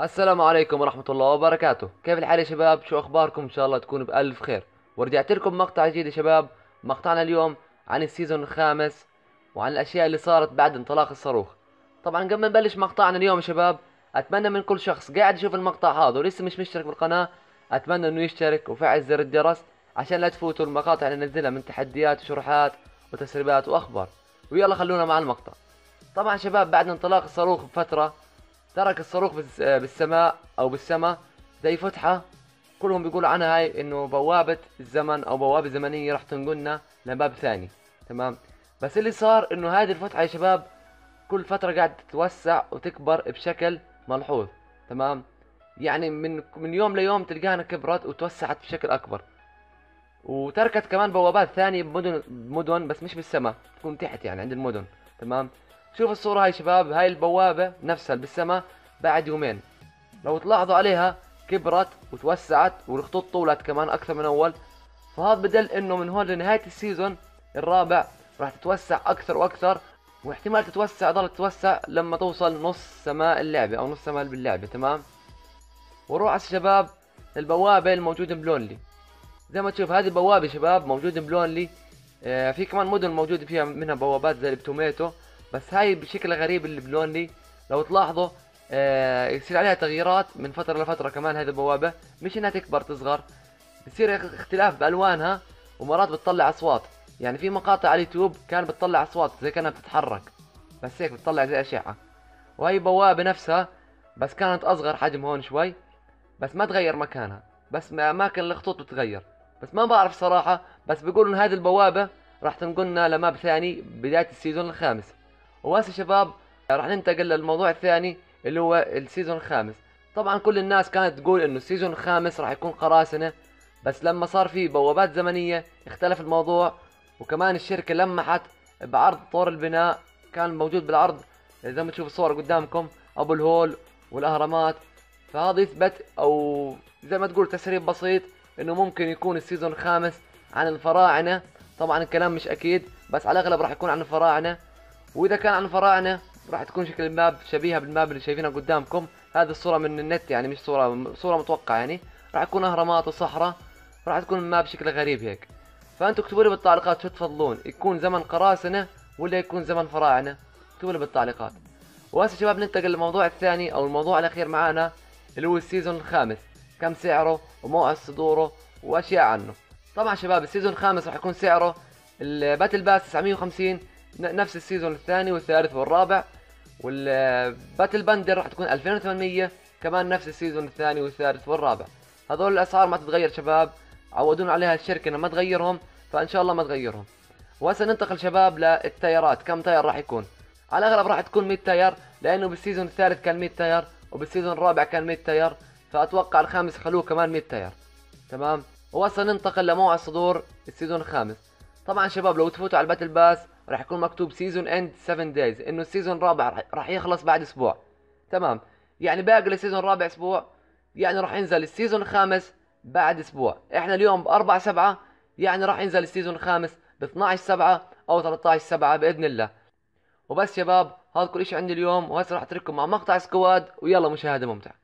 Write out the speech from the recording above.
السلام عليكم ورحمة الله وبركاته. كيف الحال يا شباب؟ شو أخباركم؟ إن شاء الله تكونوا بألف خير. ورجعت لكم مقطع جديد يا شباب. مقطعنا اليوم عن السيزون الخامس وعن الأشياء اللي صارت بعد انطلاق الصاروخ. طبعا قبل ما نبلش مقطعنا اليوم يا شباب أتمنى من كل شخص قاعد يشوف المقطع هذا ولسه مش مشترك بالقناة أتمنى إنه يشترك وفعل زر الجرس عشان لا تفوتوا المقاطع اللي ننزلها من تحديات وشروحات وتسريبات وأخبار. ويلا خلونا مع المقطع. طبعا شباب بعد انطلاق الصاروخ بفترة ترك الصاروخ بالس- بالسماء أو بالسماء زي فتحة. كلهم بيقولوا عنها هاي إنه بوابة الزمن أو بوابة زمنية راح تنقلنا لباب ثاني. تمام؟ بس اللي صار إنه هذه الفتحة يا شباب كل فترة قاعدة تتوسع وتكبر بشكل ملحوظ. تمام؟ يعني من من يوم ليوم تلقاها كبرت وتوسعت بشكل أكبر. وتركت كمان بوابات ثانية بمدن بمدن بس مش بالسماء تكون تحت يعني عند المدن. تمام؟ شوف الصورة هاي شباب هاي البوابة نفسها اللي بالسماء بعد يومين. لو تلاحظوا عليها كبرت وتوسعت والخطوط طولت كمان أكثر من أول. فهذا بدل إنه من هون لنهاية ال season الرابع راح تتوسع أكثر وأكثر واحتمال تتوسع ضل تتوسع لما توصل نص سماء اللعبة أو نص سماء باللعبة تمام؟ ونروح على الشباب البوابة الموجودة ب Lonely زي ما تشوف هذه البوابة شباب موجودة ب Lonely آه في كمان مدن موجودة فيها منها بوابات زي البتوميتو بس هاي بشكل غريب اللي بلونلي لو تلاحظوا آه يصير عليها تغييرات من فترة لفترة كمان هذه البوابة. مش إنها تكبر تصغر بصير اختلاف بألوانها ومرات بتطلع أصوات. يعني في مقاطع على اليوتيوب كان بتطلع أصوات زي كأنها بتتحرك بس هيك بتطلع زي أشعة. وهي بوابة نفسها بس كانت أصغر حجم هون شوي بس ما تغير مكانها. بس ما- اماكن الخطوط بتغير. بس ما بعرف صراحة بس بيقولوا إن هذه البوابة راح تنقلنا ل map ثاني بداية ال season الخامس. وهسه شباب راح ننتقل للموضوع الثاني اللي هو ال season الخامس. طبعا كل الناس كانت تقول إنه ال season الخامس راح يكون قراصنة بس لما صار في بوابات زمنية اختلف الموضوع وكمان الشركة لمحت بعرض طور البناء كان موجود بالعرض. زي ما تشوف الصور قدامكم أبو الهول والأهرامات. فهذا يثبت أو زي ما تقول تسريب بسيط إنه ممكن يكون ال season الخامس عن الفراعنة. طبعا الكلام مش أكيد بس على الأغلب راح يكون عن الفراعنة. وإذا كان عن الفراعنة راح تكون شكل ال map شبيهة بال map اللي شايفينها قدامكم. هذه الصورة من النت يعني مش صورة صورة متوقعة يعني. راح تكون أهرامات وصحراء راح تكون ال map بشكل غريب هيك. فأنتوا اكتبوا لي بالتعليقات شو تفضلون يكون زمن قراصنة ولا يكون زمن فراعنة؟ اكتبوا لي بالتعليقات. وهسه شباب ننتقل للموضوع الثاني أو الموضوع الأخير معانا اللي هو ال season الخامس. كم سعره وموعد صدوره وأشياء عنه. طبعا شباب ال season الخامس راح يكون سعره ال Battle Pass 950 ن- نفس ال season الثاني والثالث والرابع. وال Battle Bundle راح تكون 2800 كمان نفس ال season الثاني والثالث والرابع. هذول الأسعار ما تتغير شباب. عودونا عليها الشركة انها ما تغيرهم فإن شاء الله ما تغيرهم. وهسه ننتقل شباب لل tier ات كم tier راح يكون؟ على الأغلب راح تكون 100 tier لأنه بال season الثالث كان 100 tier وبال season الرابع كان 100 tier فأتوقع الخامس خلوه كمان 100 tier. تمام؟ وهسه ننتقل لموعد صدور ال season الخامس. طبعا شباب لو تفوتوا على ال Battle Pass راح يكون مكتوب season end 7 days إنه ال season الرابع راح- يخلص بعد أسبوع. تمام؟ يعني باقي لل season الرابع أسبوع يعني راح ينزل ال season الخامس بعد أسبوع. إحنا اليوم ب 4 7 يعني راح ينزل ال season الخامس ب 12 7 أو 13 7 بإذن الله. وبس شباب هذا كل شيء عندي اليوم وهسه راح أترككم مع مقطع squad ويلا مشاهدة ممتعة.